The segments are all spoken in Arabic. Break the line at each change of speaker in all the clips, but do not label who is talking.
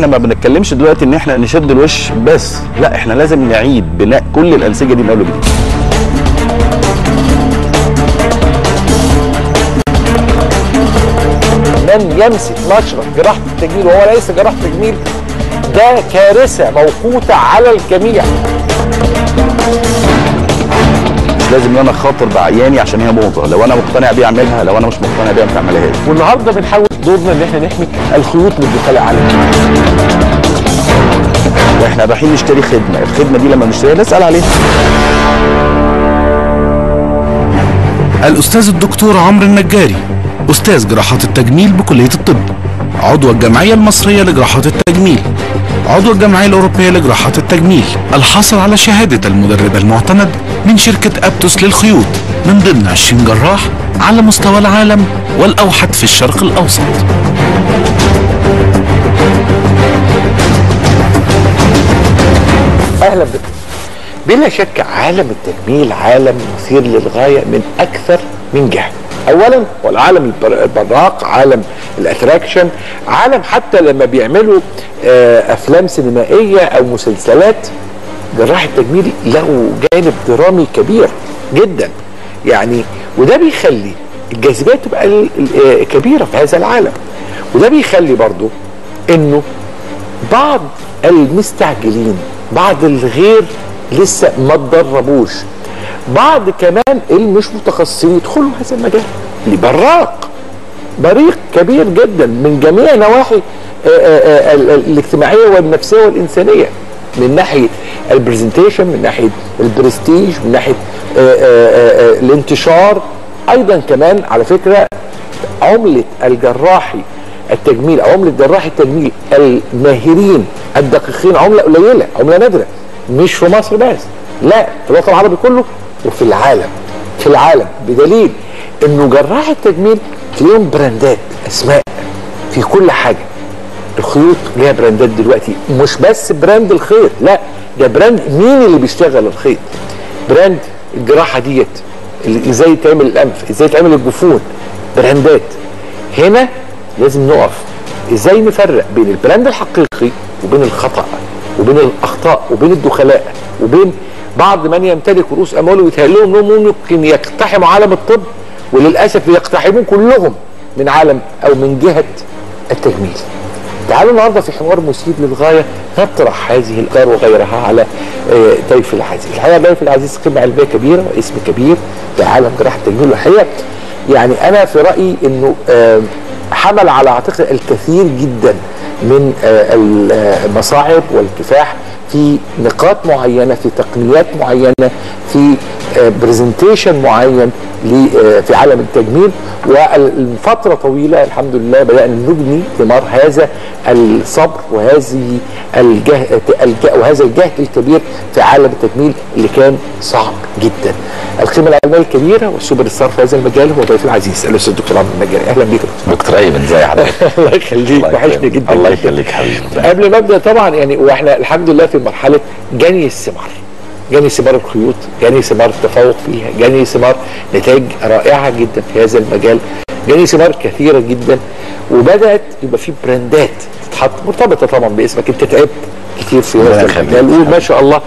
إحنا ما بنتكلمش دلوقتي ان إحنا نشد الوش بس لا إحنا لازم نعيد بناء كل الأنسجة دي من اول وجديد
من يمسك مشرط جراحة التجميل وهو ليس جراحة تجميل ده كارثة موقوتة على الجميع.
لازم ان أنا خاطر بعياني عشان هي موضة. لو أنا مقتنع بيها اعملها لو أنا مش مقتنع بيها ما تعملهاش.
والنهاردة بنحاول دورنا إن إحنا نحمي الخيوط من الدخلاء عليها
وإحنا رايحين نشتري خدمة. الخدمة دي لما نشتريها نسأل عليها.
الأستاذ الدكتور عمرو النجاري أستاذ جراحات التجميل بكلية الطب. عضو الجمعية المصرية لجراحات التجميل. عضو الجمعية الأوروبية لجراحات التجميل. الحاصل على شهادة المدرب المعتمد من شركة أبتوس للخيوط من ضمن 20 جراح على مستوى العالم والأوحد في الشرق الأوسط.
أهلا بكم بلا شك عالم التجميل عالم مثير للغاية من أكثر من جهه اولا هو العالم البر- البراق عالم الاتراكشن عالم حتى لما بيعملوا آه، أفلام سينمائية أو مسلسلات جراح التجميل له جانب درامي كبير جدا. يعني وده بيخلي الجاذبية تبقى آه، كبيرة في هذا العالم. وده بيخلي برضو إنه بعض المستعجلين بعض الغير لسه ما اتدربوش. بعض كمان اللي مش متخصصين يدخلوا هذا المجال. براق. بريق كبير جدا من جميع نواحي آه، آه، آه، ال- ال- الاجتماعية والنفسية والإنسانية. من ناحية ال presentation من ناحية البرستيج من ناحية الانتشار. أيضا كمان على فكرة عملة الجراحي التجميل أو عملة جراحي التجميل الماهرين الدقيقين عملة قليلة عملة نادرة. مش في مصر بس لا في الوطن العربي كله وفي العالم في العالم بدليل إنه جراح التجميل تلاقيهم براندات أسماء في كل حاجة. الخيوط ليها brand ات دلوقتي مش بس brand الخيط لا ده brand مين اللي بيشتغل الخيط؟ brand الجراحة ديت إزاي تعمل الأنف إزاي تعمل الجفون brand ات. هنا لازم نقف إزاي نفرق بين ال brand الحقيقي وبين الخطأ؟ وبين الأخطاء وبين الدخلاء وبين بعض من يمتلك رؤوس أموال ويتهيأ لهم إنهم ممكن يقتحموا عالم الطب وللأسف يقتحمون كلهم من عالم أو من جهة التجميل. تعالوا النهارده في حوار مثير للغاية نطرح هذه الأفكار وغيرها على آه، ضيف العزيز. الحقيقة ضيف العزيز قيمه علمية كبيرة واسم كبير في عالم جراحه التجميل والحقيقة يعني أنا في رأيي إنه آه، حمل على عاتقه الكثير جدا من آه، المصاعب والكفاح في نقاط معينة في تقنيات معينة في presentation معين ل- آه، في عالم التجميل والفترة طويلة الحمد لله بدأنا نبني ثمار هذا الصبر وهذه الجهد الج- وهذا الجهد الكبير في عالم التجميل اللي كان صعب جدا. القيمه العلمية الكبيرة والسوبر ستار في هذا المجال هو ضيف العزيز الأستاذ الدكتور عمرو النجاري أهلا بيك
دكتور أيمن ازي حضرتك
الله يخليك وحشني. جدا
الله. يخليك حبيبي
قبل ما أبدأ طبعا يعني وإحنا الحمد لله في مرحلة جني الثمار جني ثمار الخيوط جني ثمار التفوق فيها جني ثمار نتائج رائعة جدا في هذا المجال جني ثمار كثيرة جدا وبدأت يبقى في براندات تتحط مرتبطة طبعا باسمك أنت تعبت كتير في هذا. المجال وما شاء الله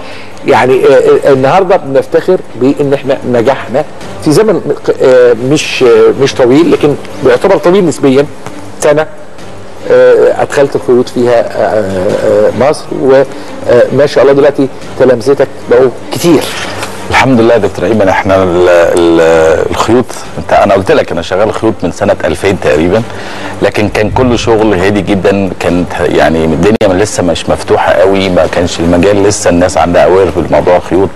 يعني آه، آه، النهارده بنفتخر بإن إحنا نجحنا في زمن آه، مش مش طويل لكن بيعتبر طويل نسبيا سنة أدخلت الخيوط فيها آه، آه، مصر وما شاء الله دلوقتي تلامذتك بقوا كتير.
الحمد لله يا دكتور إيمن إحنا ال ال الخيوط أنت أنا قلت لك أنا شغال خيوط من سنة 2000 تقريبا لكن كان كل شغل هادي جدا كانت يعني الدنيا لسه مش مفتوحة قوي ما كانش المجال لسه الناس عندها اوير بالموضوع خيوط.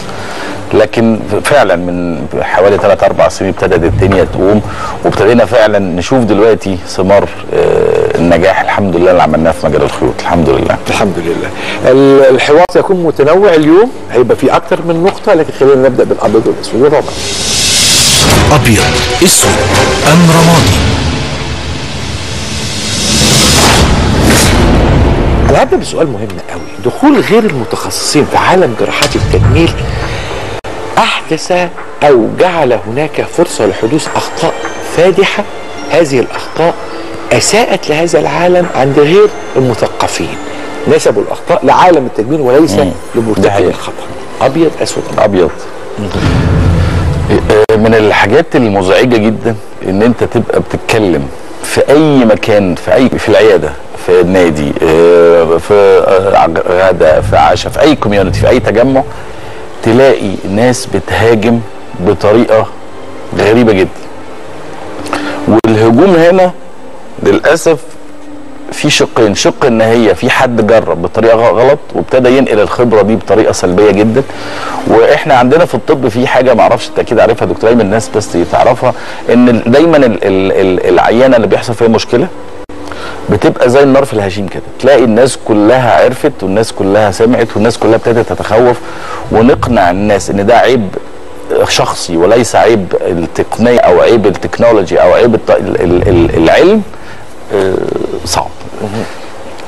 لكن فعلا من حوالي 3 4 سنين ابتدت الدنيا تقوم وابتدينا فعلا نشوف دلوقتي ثمار آه، النجاح. الحمد لله اللي عملناه في مجال الخيوط. الحمد لله.
الحمد لله. ال- الحوار سيكون متنوع اليوم. هيبقى في أكتر من نقطة لكن خلينا نبدأ بالأبيض والأسود. والرابع
أبيض أسود أم رمادي؟
أنا هبدأ بسؤال مهم قوي. دخول غير المتخصصين في عالم جراحات التجميل احدث أو جعل هناك فرصة لحدوث أخطاء فادحة. هذه الأخطاء أساءت لهذا العالم عند غير المثقفين. نسبوا الأخطاء لعالم التجميل وليس لمرتكب
حقيقة.
الخطأ. أبيض أسود
أبيض. آه، من الحاجات المزعجة جدا إن أنت تبقى بتتكلم في أي مكان في أي في العيادة في النادي آه، في غدا في عشاء في أي كوميونتي في أي تجمع تلاقي ناس بتهاجم بطريقة غريبة جدا. والهجوم هنا للأسف في شقين. شق إن هي في حد جرب بطريقة غلط وابتدى ينقل الخبرة دي بطريقة سلبية جدا. وإحنا عندنا في الطب في حاجة ما أعرفش أنت أكيد عارفها دكتور أيمن الناس بس تعرفها إن دايما ال ال ال العيانة اللي بيحصل فيها مشكلة بتبقى زي النار في الهشيم كده. تلاقي الناس كلها عرفت والناس كلها سمعت والناس كلها ابتدت تتخوف ونقنع الناس إن ده عيب شخصي وليس عيب التقنية أو عيب التكنولوجي أو عيب العلم آه، صعب.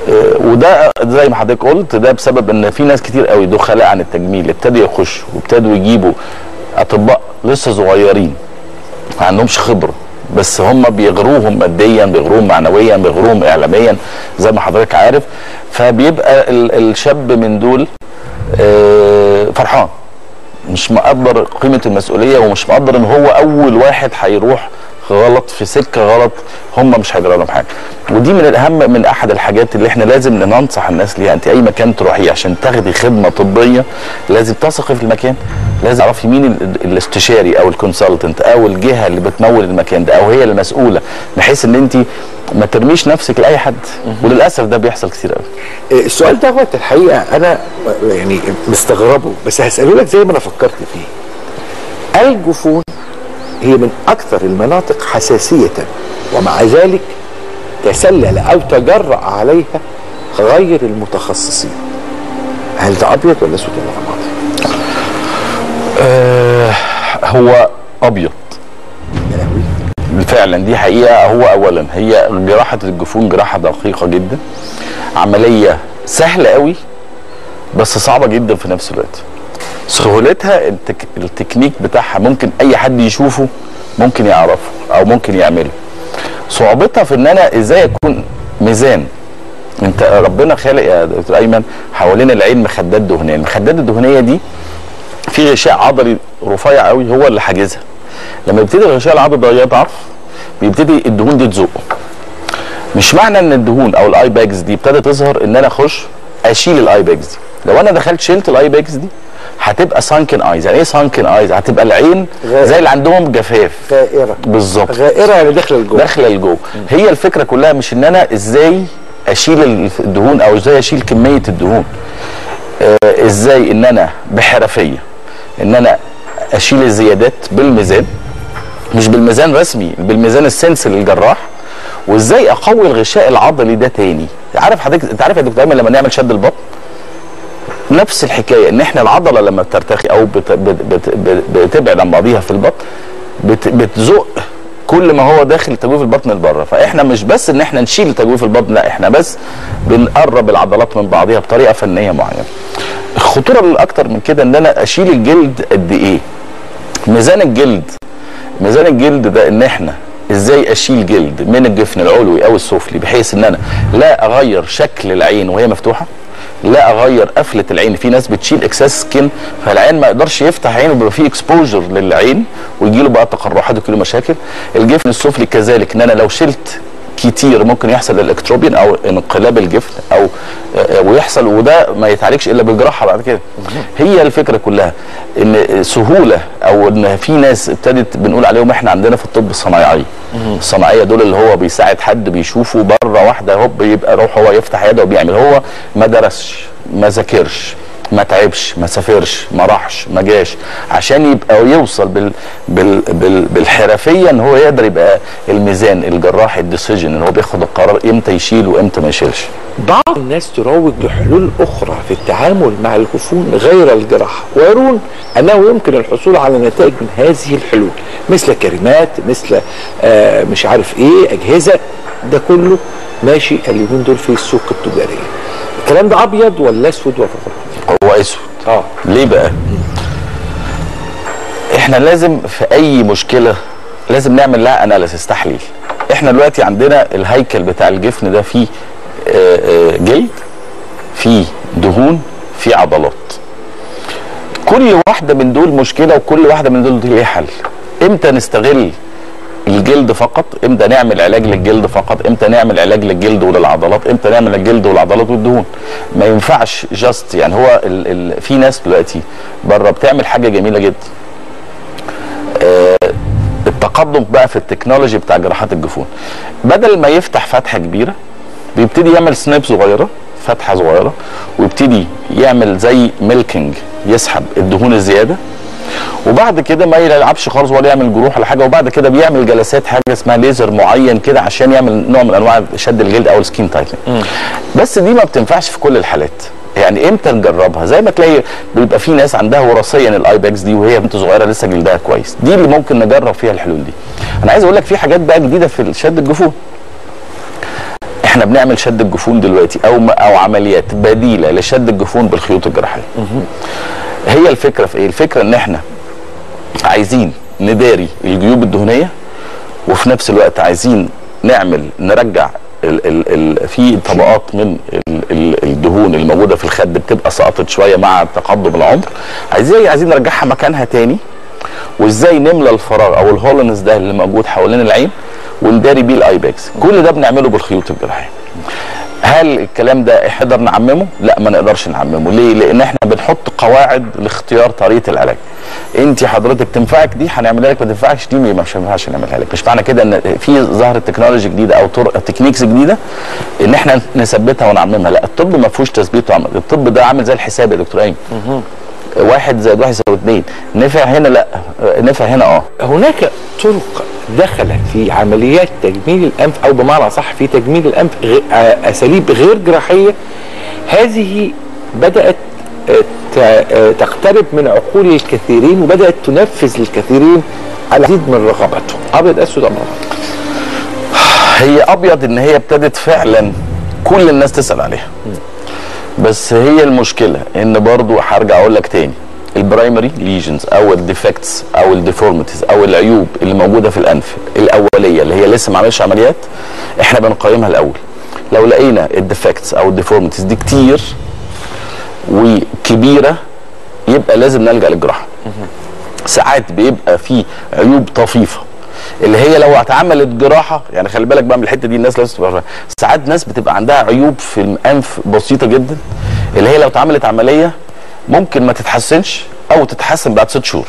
آه، وده زي ما حضرتك قلت ده بسبب إن في ناس كتير قوي دخلاء عن التجميل ابتدوا يخشوا وابتدوا يجيبوا أطباء لسه صغيرين ما عندهمش خبرة. بس هم بيغروهم ماديا بيغروهم معنويا بيغروهم اعلاميا زي ما حضرتك عارف. فبيبقى ال- الشاب من دول آه، فرحان. مش مقدر قيمة المسؤولية ومش مقدر إن هو أول واحد هيروح غلط في سكة غلط هم مش هيجرى لهم حاجة. ودي من الأهم من أحد الحاجات اللي إحنا لازم ننصح الناس ليها. أنت أي مكان تروحيه عشان تاخدي خدمة طبية لازم تثقي في المكان. لازم تعرفي مين ال- الاستشاري أو الكونسلتنت أو الجهة اللي بتمول المكان ده أو هي المسؤولة بحيث إن أنت ما ترميش نفسك لأي حد. وللأسف ده بيحصل كتير قوي
إيه، السؤال دوت الحقيقة أنا يعني مستغربه بس هساله لك زي ما أنا فكرت فيه. الجفون هي من أكثر المناطق حساسية ومع ذلك تسلل أو تجرأ عليها غير المتخصصين. هل ده أبيض ولا أسود ولا رمادي؟
آه هو
لهوي.
فعلا دي حقيقة. هو اولا هي جراحة الجفون جراحة دقيقة جدا. عملية سهلة قوي بس صعبة جدا في نفس الوقت. سهولتها التك... التكنيك بتاعها ممكن أي حد يشوفه ممكن يعرفه أو ممكن يعمله. صعوبتها في إن أنا إزاي أكون ميزان. أنت ربنا خالق يا دكتور أيمن حوالين العين مخدات دهنية. المخدات الدهنية دي في غشاء عضلي رفيع قوي هو اللي حاجزها. لما يبتدي الغشاء العضلي ده يضعف بيبتدي الدهون دي تزقه مش معنى إن الدهون أو ال eye bags دي ابتدت تظهر إن أنا أخش أشيل ال eye bags دي. لو أنا دخلت شلت ال eye bags دي هتبقى sunken eyes يعني إيه sunken eyes هتبقى العين
غائرة.
زي اللي عندهم جفاف.
غائرة.
بالظبط.
غائرة يعني داخله لجوه
داخله لجوه هي الفكرة كلها مش إن أنا إزاي أشيل الدهون أو إزاي أشيل كمية الدهون. آه إزاي إن أنا بحرفية إن أنا أشيل الزيادات بالميزان. مش بالميزان رسمي بالميزان السنسي للجراح. وإزاي أقوي الغشاء العضلي ده تاني. عارف حضرتك انت عارف يا دكتور ايمن لما نعمل شد البطن؟ نفس الحكاية إن إحنا العضلة لما بترتخي أو بت بت بت بت بتبعد عن بعضيها في البطن بت بتزق كل ما هو داخل تجويف البطن لبره. فإحنا مش بس إن إحنا نشيل تجويف البطن لا إحنا بس بنقرب العضلات من بعضيها بطريقة فنية معينة. الخطورة الأكتر من كده إن أنا أشيل الجلد قد إيه؟ ميزان الجلد ميزان الجلد ده إن إحنا إزاي أشيل جلد من الجفن العلوي أو السفلي بحيث إن أنا لا أغير شكل العين وهي مفتوحة؟ لا اغير قفلة العين. في ناس بتشيل excess skin فالعين ما يقدرش يفتح عينه بيبقى فيه اكسبوجر للعين ويجي له بقى تقرحات له مشاكل. الجفن السفلي كذلك. إن أنا لو شلت كتير ممكن يحصل الالكتروبين أو انقلاب الجفن أو آه، ويحصل وده ما يتعالجش إلا بالجراحة بعد كده. هي الفكرة كلها إن سهولة أو إن في ناس ابتدت بنقول عليهم إحنا عندنا في الطب الصنايعي الصناعيه دول اللي هو بيساعد حد بيشوفه بره واحدة هوب يبقى يروح هو يفتح يده وبيعمل هو ما درسش ما ذاكرش. ما تعبش ما سافرش ما راحش ما جاش عشان يبقى يوصل بال بال بال بالحرفية إن هو يقدر يبقى الميزان الجراح الديسيجن إن هو بياخد القرار إمتى يشيل وإمتى ما يشيلش.
بعض الناس تروج لحلول أخرى في التعامل مع الجفون غير الجراحة ويرون أنه يمكن الحصول على نتائج من هذه الحلول مثل كريمات مثل آه مش عارف إيه أجهزة ده كله ماشي اليومين دول في السوق التجارية. الكلام ده أبيض ولا أسود ولا
هو أسود.
آه.
ليه بقى؟ إحنا لازم في أي مشكلة لازم نعمل لها اناليسيس تحليل. إحنا دلوقتي عندنا الهيكل بتاع الجفن ده فيه آه، آه، جلد في دهون في عضلات. كل واحدة من دول مشكلة وكل واحدة من دول ليها حل. إمتى نستغل الجلد فقط إمتى نعمل علاج للجلد فقط إمتى نعمل علاج للجلد وللعضلات إمتى نعمل الجلد والعضلات والدهون. ما ينفعش just يعني هو ال ال في ناس دلوقتي بره بتعمل حاجة جميلة جدا. آه التقدم بقى في ال technology بتاع جراحات الجفون. بدل ما يفتح فتحة كبيرة بيبتدي يعمل snip صغيرة فتحة صغيرة ويبتدي يعمل زي milking يسحب الدهون الزيادة وبعد كده ما يلعبش خالص ولا يعمل جروح ولا حاجة وبعد كده بيعمل جلسات حاجة اسمها ليزر معين كده عشان يعمل نوع من أنواع شد الجلد أو ال skin tightening بس دي ما بتنفعش في كل الحالات. يعني إمتى نجربها زي ما تلاقي بيبقى في ناس عندها وراثيا ال eye bags دي وهي بنت صغيرة لسه جلدها كويس. دي اللي ممكن نجرب فيها الحلول دي. أنا عايز أقول لك في حاجات بقى جديدة في شد الجفون. إحنا بنعمل شد الجفون دلوقتي أو أو عمليات بديلة لشد الجفون بالخيوط الجراحية. هي الفكرة في إيه؟ الفكرة إن إحنا عايزين نداري الجيوب الدهنية وفي نفس الوقت عايزين نعمل نرجع ال ال ال في طبقات من ال ال الدهون الموجودة في الخد بتبقى سقطت شوية مع تقدم العمر. عايزين عايزين نرجعها مكانها تاني. وإزاي نملى الفراغ أو ال hollowness ده اللي موجود حوالين العين ونداري بيه ال eye bags كل ده بنعمله بالخيوط الجراحية. هل الكلام ده نقدر نعممه؟ لا ما نقدرش نعممه، ليه؟ لأن إحنا بنحط قواعد لاختيار طريقة العلاج. انت حضرتك تنفعك دي هنعملها لك ما تنفعش دي مش ينفعش نعملها لك، مش معنى كده إن في ظهرت technology جديدة أو طرق techniques جديدة إن إحنا نثبتها ونعممها، لا الطب ما فيهوش تثبيت وعمل، الطب ده عامل زي الحساب يا دكتور ايمن. واحد زائد واحد يساوي اثنين، نفع هنا لا، نفع هنا آه.
هناك طرق دخلت في عمليات تجميل الأنف أو بمعنى صح في تجميل الأنف غ- آه، أساليب غير جراحية. هذه بدأت آه، آه، تقترب من عقول الكثيرين وبدأت تنفذ للكثيرين على العديد من رغباتهم أبيض أسود أمر
هي أبيض إن هي ابتدت فعلا كل الناس تسأل عليها. بس هي المشكلة إن برضو هرجع أقول لك تاني. ال primary lesions أو ال defects أو ال deformities أو العيوب اللي موجودة في الأنف الأولية اللي هي لسه ما عملش عمليات إحنا بنقيمها الأول. لو لقينا ال defects أو ال deformities دي كتير وكبيرة يبقى لازم نلجأ للجراحة. ساعات بيبقى في عيوب طفيفة. اللي هي لو اتعملت جراحة يعني خلي بالك بقى من الحتة دي الناس لازم تبقى. ساعات ناس بتبقى عندها عيوب في الأنف بسيطة جدا اللي هي لو اتعملت عملية ممكن ما تتحسنش أو تتحسن بعد ست شهور.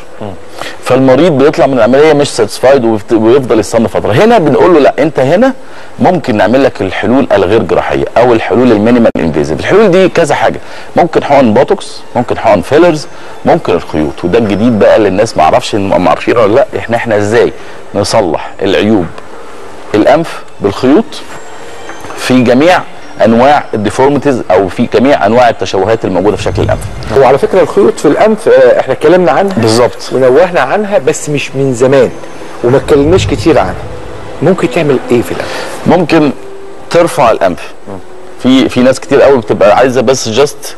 فالمريض بيطلع من العملية مش satisfied ويفضل يستنى فترة. هنا بنقول له لا أنت هنا ممكن نعمل لك الحلول الغير جراحية أو الحلول ال minimal invasive الحلول دي كذا حاجة. ممكن حقن بوتوكس ممكن حقن fillers ممكن الخيوط. وده الجديد بقى اللي الناس ما أعرفش هم عارفين ولا لا. إحنا إحنا إزاي نصلح العيوب؟ الأنف بالخيوط في جميع أنواع ال deformities أو في جميع أنواع التشوهات الموجودة في شكل الأنف.
هو على فكرة الخيوط في الأنف آه، إحنا اتكلمنا عنها
بالظبط.
ونوهنا عنها بس مش من زمان وما اتكلمناش كتير عنها. ممكن تعمل إيه في الأنف؟
ممكن ترفع الأنف. في في ناس كتير قوي بتبقى عايزة بس جاست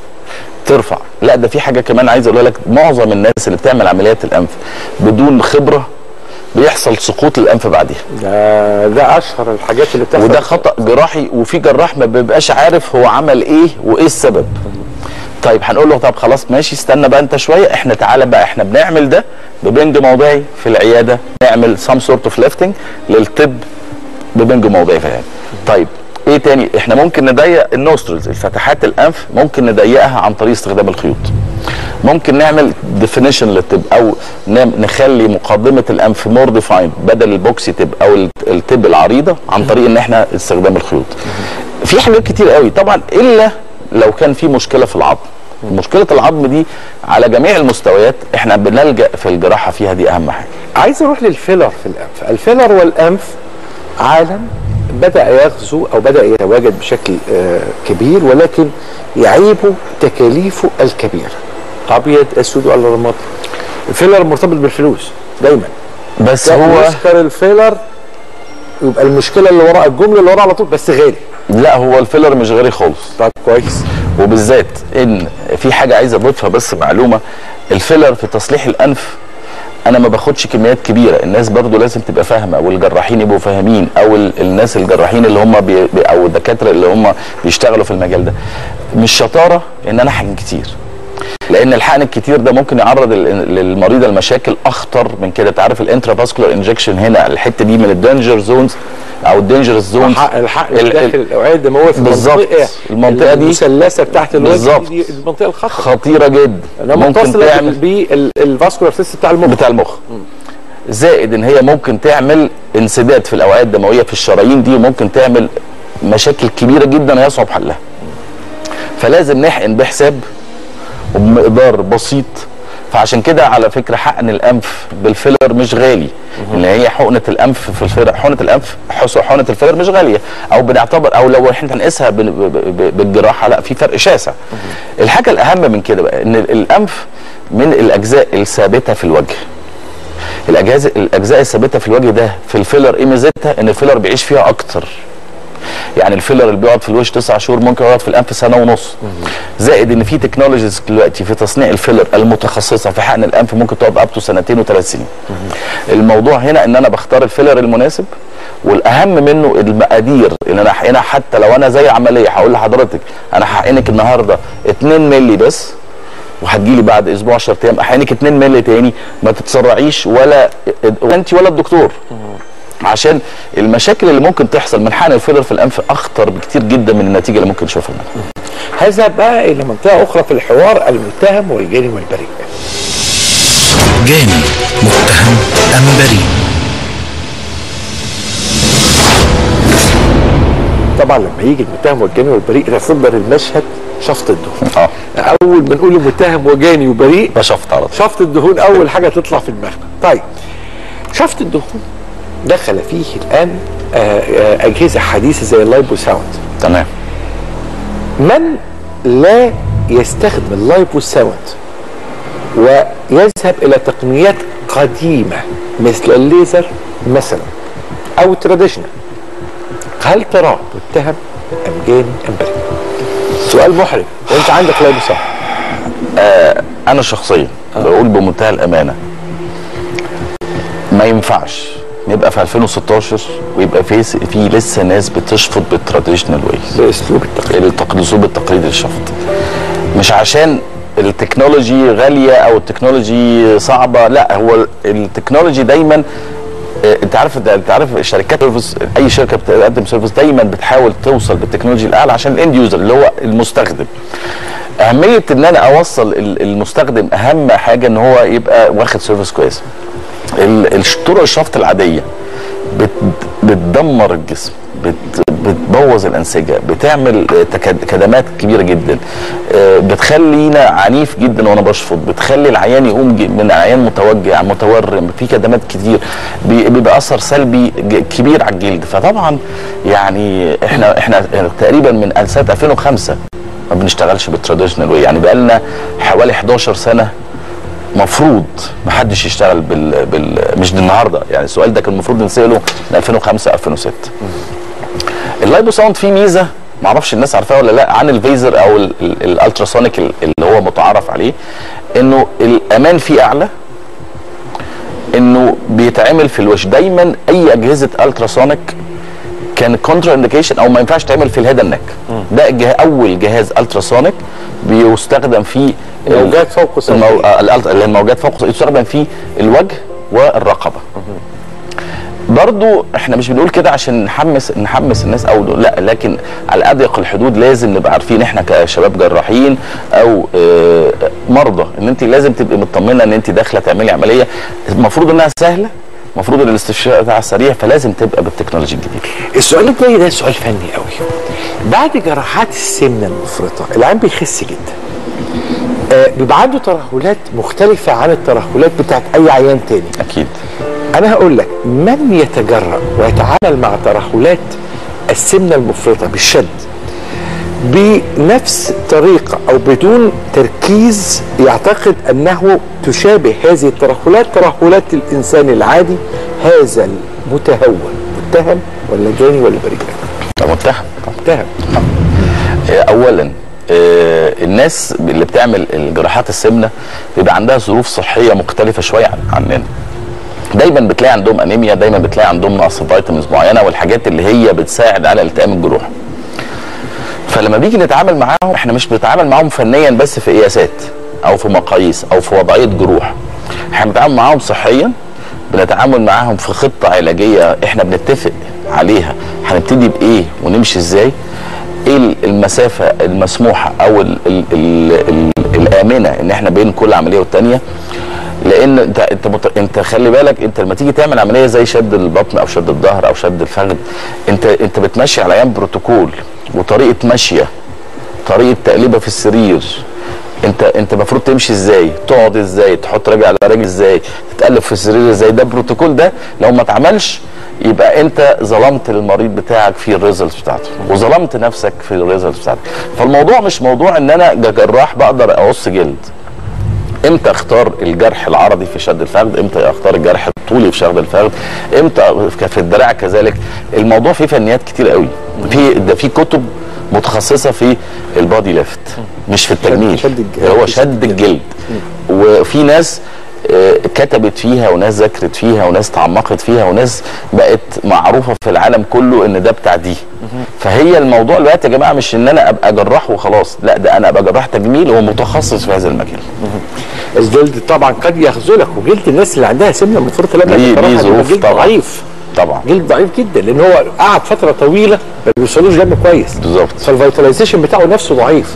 ترفع. لا ده في حاجة كمان عايز أقولها لك. معظم الناس اللي بتعمل عمليات الأنف بدون خبرة بيحصل سقوط الأنف بعديها.
ده ده أشهر الحاجات اللي بتحصل.
وده خطأ جراحي وفي جراح ما بيبقاش عارف هو عمل إيه وإيه السبب. طيب هنقول له طب خلاص ماشي استنى بقى أنت شوية. إحنا تعالى بقى إحنا بنعمل ده ببنج موضعي في العيادة. نعمل some sort of lifting لل tip ببنج موضعي في العيادة. طيب إيه تاني؟ إحنا ممكن نضيق ال nostrils الفتحات الأنف ممكن نضيقها عن طريق استخدام الخيوط. ممكن نعمل definition لل tip أو نعم- نخلي مقدمة الأنف more defined بدل ال boxy tip أو ال t- ال tip العريضة عن طريق إن إحنا استخدام الخيوط. في حاجات كتير قوي. طبعا إلا لو كان في مشكلة في العظم. مشكلة العظم دي على جميع المستويات إحنا بنلجأ في الجراحة فيها دي أهم حاجة.
عايز أروح للفيلر في الأنف. الفيلر والأنف عالم بدأ يغزو أو بدأ يتواجد بشكل آه، كبير ولكن يعيبه تكاليفه الكبيرة. ابيض أسود ولا رمادي الفيلر مرتبط بالفلوس دايما.
بس
هو يذكر الفيلر يبقى المشكلة اللي وراء الجملة اللي وراء على طول بس غالي.
لا هو الفيلر مش غالي خالص.
طيب كويس.
وبالذات إن في حاجة عايز أضيفها بس معلومة الفيلر في تصليح الأنف أنا ما باخدش كميات كبيرة. الناس برضو لازم تبقى فاهمة والجراحين يبقوا فاهمين أو ال- الناس الجراحين اللي هم بي أو الدكاترة اللي هم بيشتغلوا في المجال ده. مش شطارة إن أنا احقن كتير. لأن الحقن الكتير ده ممكن يعرض للمريضه لمشاكل أخطر من كده. تعرف ال intravascular injection هنا الحتة دي من ال danger zones أو ال
dangerous zones.
الحقن الحقن ال- ال-
داخل الأوعية الدموية في
بالظبط.
المنطقة
المنطقة دي
المثلثة بتاعت الوجه. دي المنطقة الخطر
خطيرة جدا. ممكن تعمل
بال vascular system بتاع المخ.
بتاع المخ. زائد إن هي ممكن تعمل انسداد في الأوعية الدموية في الشرايين دي وممكن تعمل مشاكل كبيرة جدا يصعب حلها. فلازم نحقن بحساب وبمقدار بسيط. فعشان كده على فكرة حقن الأنف بالفيلر مش غالي. ان هي حقنة الأنف في الفيلر حقنة الأنف حقنة الفيلر مش غالية. أو بنعتبر أو لو إحنا هنقيسها بالجراحة لأ في فرق شاسع. الحاجة الأهم من كده بقى إن الأنف من الأجزاء الثابتة في الوجه. الاجهزه الأجزاء الثابتة في الوجه ده في الفيلر إيه ميزتها إن الفيلر بيعيش فيها أكتر. يعني الفيلر اللي بيقعد في الوش تسع شهور ممكن يقعد في الأنف سنة ونص. زائد إن في technologies دلوقتي في تصنيع الفيلر المتخصصة في حقن الأنف ممكن تقعد up to سنتين وثلاث سنين. الموضوع هنا إن أنا بختار الفيلر المناسب والأهم منه المقادير. اللي أنا هحقنها حتى لو أنا زي عملية هقول لحضرتك أنا هحقنك النهارده 2 مللي بس وهتجيلي بعد أسبوع 10 أيام احقنك 2 مللي تاني ما تتسرعيش ولا انت ولا الدكتور. عشان المشاكل اللي ممكن تحصل من حقن الفيلر في الأنف أخطر بكتير جدا من النتيجة اللي ممكن نشوفها منها.
هذا بقى إلى منطقة أخرى في الحوار المتهم والجاني والبريء
جاني متهم أم بريء
طبعا لما يجي المتهم والجاني والبريء يتصدر المشهد شفط الدهون.
آه.
أول ما نقول المتهم وجاني وبريء
بشفط على طول.
شفط الدهون أول حاجة تطلع في دماغنا طيب شفط الدهون؟ دخل فيه الآن آه، آه، أجهزة حديثة زي اللايبوساوند
تمام.
من لا يستخدم ال LipoSound ويذهب إلى تقنيات قديمة مثل الليزر مثلا أو traditional هل تراه متهم أم جاني أم بريء؟ سؤال محرج. وأنت عندك LipoSound
أنا شخصيا بقول بمنتهى الأمانة ما ينفعش نبقى في 2016 ويبقى في في لسه ناس بتشفط بال traditional ways
باسلوب التقليد
الاسلوب التقليدي للشفط مش عشان ال technology غالية أو ال technology صعبة لا هو ال technology دايما آه، أنت عارف أنت عارف الشركات service أي شركة بتقدم service دايما بتحاول توصل بال technology الأعلى عشان ال end user اللي هو المستخدم. أهمية إن أنا أوصل ال- المستخدم أهم حاجة إن هو يبقى واخد service كويس. طرق الشفط العادية بت بتدمر الجسم بت بتبوظ الأنسجة بتعمل كدمات كبيرة جدا. آه، بتخلينا عنيف جدا وأنا بشفط بتخلي العيان يقوم من عيان متوجع متورم في كدمات كتير بي- بيبقى أثر سلبي كبير على الجلد. فطبعا يعني إحنا إحنا تقريبا من سنة 2005 ما بنشتغلش بال traditional way يعني بقى لنا حوالي 11 سنة مفروض ما حدش يشتغل بال, بال مش النهارده. يعني السؤال ده كان المفروض نساله من 2005 2006 ال LipoSound فيه ميزة ما أعرفش الناس عارفاها ولا لا عن ال VASER أو ال- ال- ال ultrasonic ال- اللي هو متعارف عليه إنه الأمان فيه أعلى إنه بيتعمل في الوش. دايما أي أجهزة ultrasonic كان contraindication أو ما ينفعش تعمل في ال head ال neck ده. أول جهاز ultrasonic بيستخدم فيه ال-
موجات فوق.
المو... آه، الموجات فوق يستخدم فيه الوجه والرقبة برضو إحنا مش بنقول كده عشان نحمس نحمس الناس أو لا لكن على أضيق الحدود لازم نبقى عارفين إحنا كشباب جراحين أو آه، مرضى إن أنت لازم تبقي مطمنة إن أنت داخلة تعملي عملية المفروض إنها سهلة المفروض إن الاستشفاء بتاعها سريع فلازم تبقى بالتكنولوجي الجديده
السؤال الجاي ده سؤال فني قوي بعد جراحات السمنة المفرطة العين بيخس جدا. آه بيبقى عنده ترهلات مختلفة عن الترهلات بتاعت أي عيان تاني.
أكيد.
أنا هقول لك من يتجرأ ويتعامل مع ترهلات السمنة المفرطة بالشد بنفس طريقة أو بدون تركيز يعتقد أنه تشابه هذه الترهلات ترهلات الإنسان العادي هذا المتهور متهم ولا جاني ولا بريء؟
متهم.
متهم.
آه، اولا آه، الناس اللي بتعمل الجراحات السمنة بيبقى عندها ظروف صحية مختلفة شوية عن عننا. دايما بتلاقي عندهم أنيميا دايما بتلاقي عندهم نقص فيتامينز معينة والحاجات اللي هي بتساعد على التئام الجروح. فلما بيجي نتعامل معاهم إحنا مش بنتعامل معاهم فنيا بس في قياسات أو في مقاييس أو في وضعية جروح. إحنا بنتعامل معاهم صحيا بنتعامل معاهم في خطة علاجية إحنا بنتفق عليها. هنبتدي بإيه ونمشي إزاي؟ إيه المسافة المسموحة أو ال ال ال ال الآمنة إن إحنا بين كل عملية والتانية؟ لأن انت أنت مت... أنت خلي بالك أنت لما تيجي تعمل عملية زي شد البطن أو شد الظهر أو شد الفخذ انت أنت بتمشي على أيام بروتوكول. وطريقة ماشيه طريقة تقليبة في السرير. انت انت المفروض تمشي إزاي؟ تقعد إزاي؟ تحط رجل على رجل إزاي؟ تتقلب في السرير إزاي؟ ده البروتوكول ده لو ما اتعملش يبقى انت ظلمت المريض بتاعك في ال result بتاعته وظلمت نفسك في ال result بتاعتك. فالموضوع مش موضوع ان أنا كجراح بقدر اقص جلد. إمتى اختار الجرح العرضي في شد الفخذ؟ إمتى اختار الجرح الطولي في شد الفخذ؟ إمتى في الدراع كذلك؟ الموضوع فيه فنيات كتير قوي. في ده في كتب متخصصة في البادي ليفت مش في التجميل.
شد
هو شد الجلد. وفي ناس كتبت فيها وناس ذاكرت فيها وناس تعمقت فيها وناس بقت معروفة في العالم كله إن ده بتاع دي. فهي الموضوع دلوقتي يا جماعة مش إن أنا أبقى جراح وخلاص لا ده أنا أبقى جراح تجميل ومتخصص في هذا المجال.
الجلد طبعا قد يخذلك وجلد الناس اللي عندها سمنه بصراحة
ليه
بيبقى
ظروف.
ضعيف.
طبعا.
جلد ضعيف جدا لأن هو قعد فترة طويلة ما بيوصلوش دم كويس.
بالظبط.
فال vitalization بتاعه نفسه ضعيف.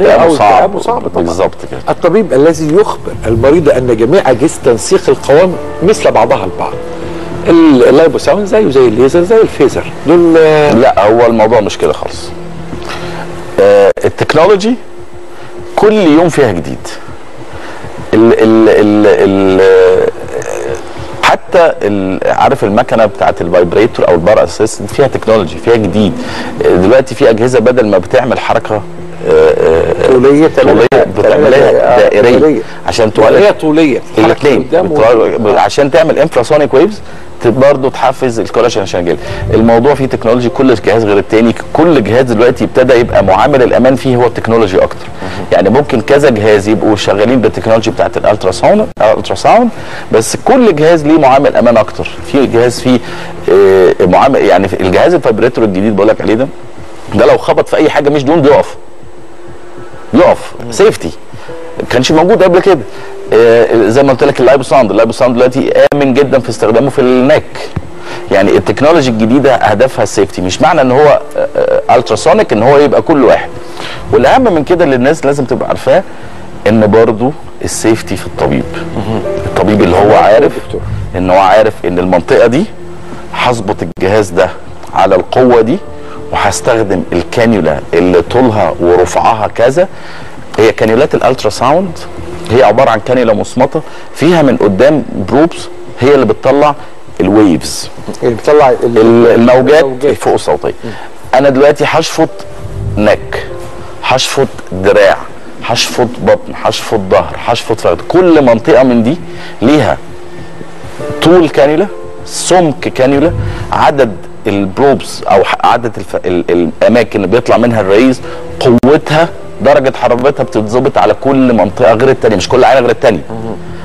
أو
صعب.
صعب طبعا.
بالظبط كده.
الطبيب الذي يخبر المريض أن جميع أجهزة تنسيق القوام مثل بعضها البعض. ال- ال LipoSound زيه زي الليزر زي ال VASER. دول
لا هو الموضوع مش كده خالص. آه ال technology كل يوم فيها جديد. ال ال ال ال حتى عارف المكنة بتاعت ال vibrator أو ال power assisted فيها technology فيها جديد. آه، دلوقتي في أجهزة بدل ما بتعمل حركة آه، آه،
طولية
طولية بتعملها دائرية. عشان
هي
تولد
طولية
الاثنين عشان تعمل infrasonic waves برضه تحفز الكولاجين عشان الجلد الموضوع فيه technology كل جهاز غير التاني كل جهاز دلوقتي ابتدى يبقى معامل الأمان فيه هو ال technology أكتر. يعني ممكن كذا جهاز يبقوا شغالين بال technology بتاعت ال ultrasound ال ultrasound بس كل جهاز ليه معامل أمان أكتر. في جهاز فيه آه، معامل يعني في الجهاز ال vibrator الجديد بقول لك عليه ده ده لو خبط في أي حاجة مش دهون بيقف. يقف safety كانش موجود قبل كده. زي ما قلت لك ال LipoSound ال LipoSound دلوقتي آمن جدا في استخدامه في ال neck يعني ال technology الجديدة هدفها ال safety مش معنى إن هو ultrasonic إن هو يبقى كل واحد. والأهم من كده اللي الناس لازم تبقى عارفاه إن برضو ال safety في الطبيب. الطبيب اللي هو عارف. إن هو عارف إن المنطقة دي هظبط الجهاز ده على القوة دي وهستخدم الكانيولا اللي طولها ورفعها كذا. هي كانيولات ال ultrasound هي عبارة عن كانيولا مصمطة فيها من قدام probes هي اللي بتطلع ال
waves اللي ال-
الموجات
الموجات.
فوق الصوتيه أنا دلوقتي هشفط neck هشفط دراع هشفط بطن هشفط ظهر هشفط فخذ كل منطقة من دي ليها طول كانيولا سمك كانيولا عدد ال probes أو عدد الف... ال... الأماكن اللي بيطلع منها ال rays قوتها درجة حرارتها بتتظبط على كل منطقة غير التانية مش كل عيان غير التانيه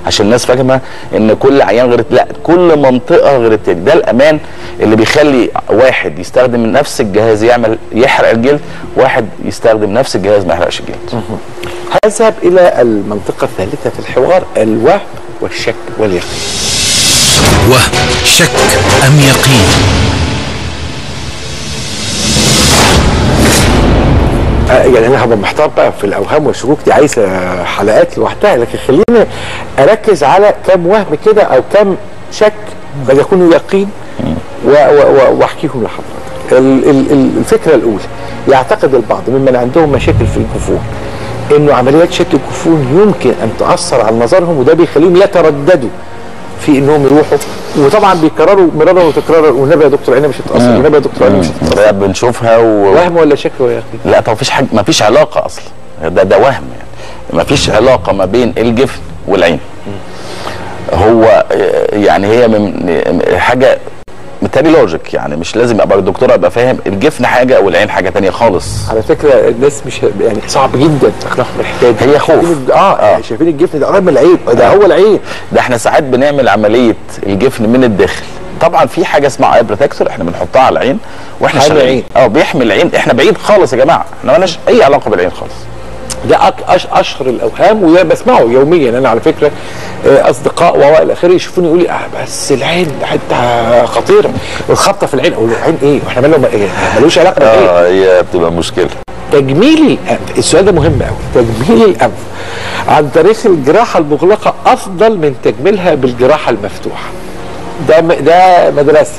عشان الناس فاهمة إن كل عيان غير لا كل منطقة غير التاني ده الأمان اللي بيخلي واحد يستخدم نفس الجهاز يعمل يحرق الجلد واحد يستخدم نفس الجهاز ما يحرقش الجلد.
هذهب إلى المنطقة الثالثة في الحوار الوهم والشك واليقين.
وهم شك أم يقين؟
يعني أنا هبقى محتار بقى في الأوهام والشكوك دي عايزه حلقات لوحدها لكن خليني أركز على كم وهم كده أو كم شك قد يكونوا يقين وأحكيهم لحضرتك. ال- ال- ال- الفكرة الأولى يعتقد البعض ممن عندهم مشاكل في الجفون إنه عمليات شد الجفون يمكن أن تأثر على نظرهم وده بيخليهم يترددوا في إنهم يروحوا وطبعا بيكرروا مرارا وتكرارا والنبي يا دكتور عيني مش هتاثر والنبي يا دكتور عيني مش هتاثر
ده بنشوفها و...
وهم ولا شك ولا يقين
لا طب مفيش حاجة مفيش علاقة أصلا. ده ده وهم يعني. مفيش علاقة ما بين الجفن والعين. هو آه، يعني هي من حاجة بالتالي logic يعني مش لازم أبقى الدكتور أبقى فاهم الجفن حاجة والعين حاجة تانية خالص.
على فكرة الناس مش يعني صعب جدا اقناعهم بالحكايه
هي خوف.
آه,
آه.
آه. شايفين الجفن ده قريب من العين. ده هو العين.
ده إحنا ساعات بنعمل عملية الجفن من الداخل. طبعا في حاجة اسمها eye protector إحنا بنحطها على العين
وإحنا
شغالين. آه بيحمي العين. إحنا بعيد خالص يا جماعة. إحنا مالناش أي علاقة بالعين خالص.
ده أشهر الأوهام وده بسمعه يوميا. أنا على فكرة آه، أصدقاء والى اخره يشوفوني يقولوا لي آه بس العين حتة خطيرة. والخبطة في العين. أقول له العين إيه؟ وإحنا مالنا إيه؟ ملوش علاقة بالعين.
آه هي بتبقى مشكلة.
تجميل الأنف. السؤال ده مهم قوي تجميل الأنف عن طريق الجراحة المغلقة أفضل من تجميلها بالجراحة المفتوحة. ده م- ده مدرسة.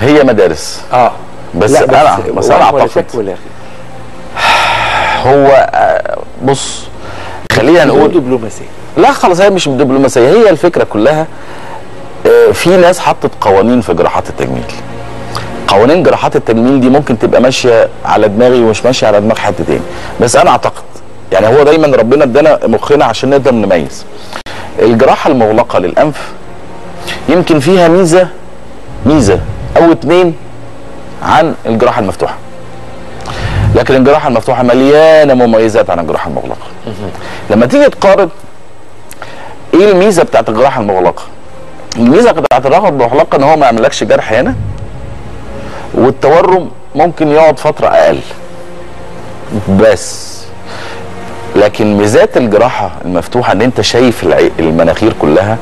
هي مدارس.
آه.
بس بس
ولا
أعتقد-
شك ولا
هو آه، بص خلينا
نقول دبلوماسية.
لا خلاص هي مش دبلوماسية هي الفكرة كلها آه، في ناس حطت قوانين في جراحات التجميل. قوانين جراحات التجميل دي ممكن تبقى ماشية على دماغي ومش ماشية على دماغ حد تاني. بس أنا أعتقد يعني هو دايما ربنا ادانا مخنا عشان نقدر نميز. الجراحة المغلقة للأنف يمكن فيها ميزة ميزة أو اتنين عن الجراحة المفتوحة. لكن الجراحة المفتوحة مليانة مميزات عن الجراحة المغلقة. لما تيجي تقارن إيه الميزة بتاعت الجراحة المغلقة؟ الميزة بتاعت الجراحة المغلقة إن هو ما يعملكش جرح هنا والتورم ممكن يقعد فترة أقل. بس. لكن ميزات الجراحة المفتوحة إن أنت شايف المناخير كلها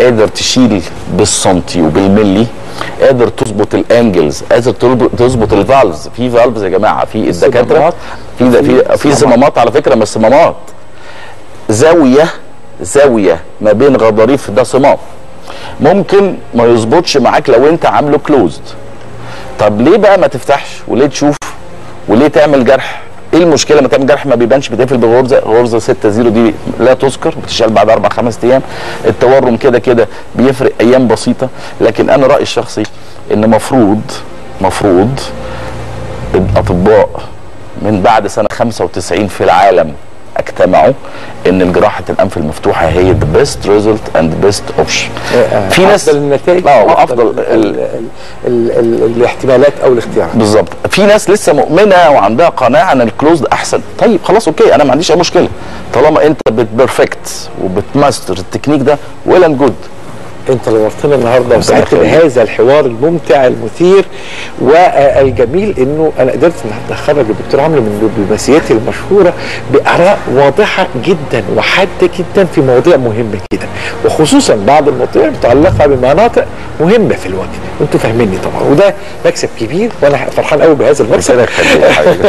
قادر تشيل بالسنتي وبالملي قادر تظبط ال angles قادر تظبط ال valves في valves يا جماعة في
الدكاترة.
في في في.
صمامات
على فكرة مش صمامات. زاوية زاوية ما بين غضاريف ده صمام. ممكن ما يظبطش معاك لو انت عامله closed طب ليه بقى ما تفتحش؟ وليه تشوف؟ وليه تعمل جرح؟ إيه المشكلة ما تعمل جرح ما بيبانش بتقفل بغرزة غرزة 6 0 دي لا تذكر بتشال بعد أربع خمس أيام. التورم كده كده بيفرق أيام بسيطة لكن أنا رأيي الشخصي إن مفروض مفروض الأطباء من بعد سنة 95 في العالم اجتمعوا إن جراحه الأنف المفتوحة هي the best result and best option في ناس
أفضل النتائج
آه
ال ال ال ال الاحتمالات أو الاختيارات.
بالظبط في ناس لسه مؤمنة وعندها قناعة إن ال closed أحسن. طيب خلاص okay أنا ما عنديش أي مشكلة. طالما أنت بت perfect وبت master ال technique ده well and good
انت نورتنا النهارده وسعدت. بهذا الحوار الممتع المثير والجميل انه أنا قدرت النهارده اخرج الدكتور عمرو من دبلوماسيته المشهوره بآراء واضحه جدا وحاده جدا في مواضيع مهمه جدا وخصوصا بعض المواضيع متعلقه بمناطق مهمة في الوجه وانتوا فاهميني طبعا وده مكسب كبير وأنا فرحان قوي بهذا المكسب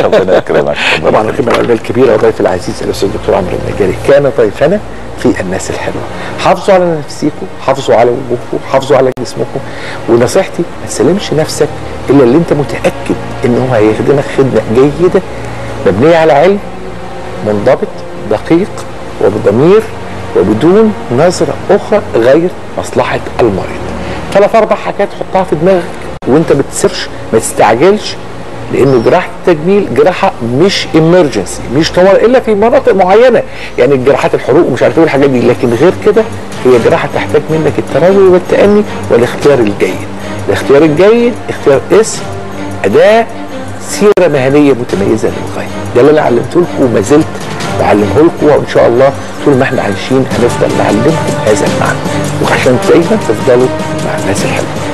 ربنا يكرمك
طبعا العلميه الكبيره وضيف العزيز الأستاذ الدكتور عمرو النجاري كان ضيفنا في الناس الحلوة. حافظوا على نفسيكم حافظوا على وجوهكم حافظوا على جسمكم. ونصيحتي ما تسلمش نفسك إلا اللي أنت متأكد إن هو هيخدمك خدمة جيدة مبنية على علم منضبط دقيق وبضمير وبدون نظرة أخرى غير مصلحة المريض. ثلاث أربع حاجات حطها في دماغك وأنت بتسيرش ما تستعجلش. لأنه جراحة التجميل جراحة مش امرجنسي مش طوارئ إلا في مناطق معينة. يعني جراحات الحروق ومش عارف إيه والحاجات دي. لكن غير كده هي جراحة تحتاج منك التروي والتاني والاختيار الجيد. الاختيار الجيد اختيار اسم أداة سيرة مهنية متميزة للغايه ده اللي أنا علمته لكم وما زلت بعلمه لكم وإن شاء الله طول ما إحنا عايشين هنفضل نعلمكم هذا المعنى. وعشان دايما تفضلوا مع الناس الحلوة.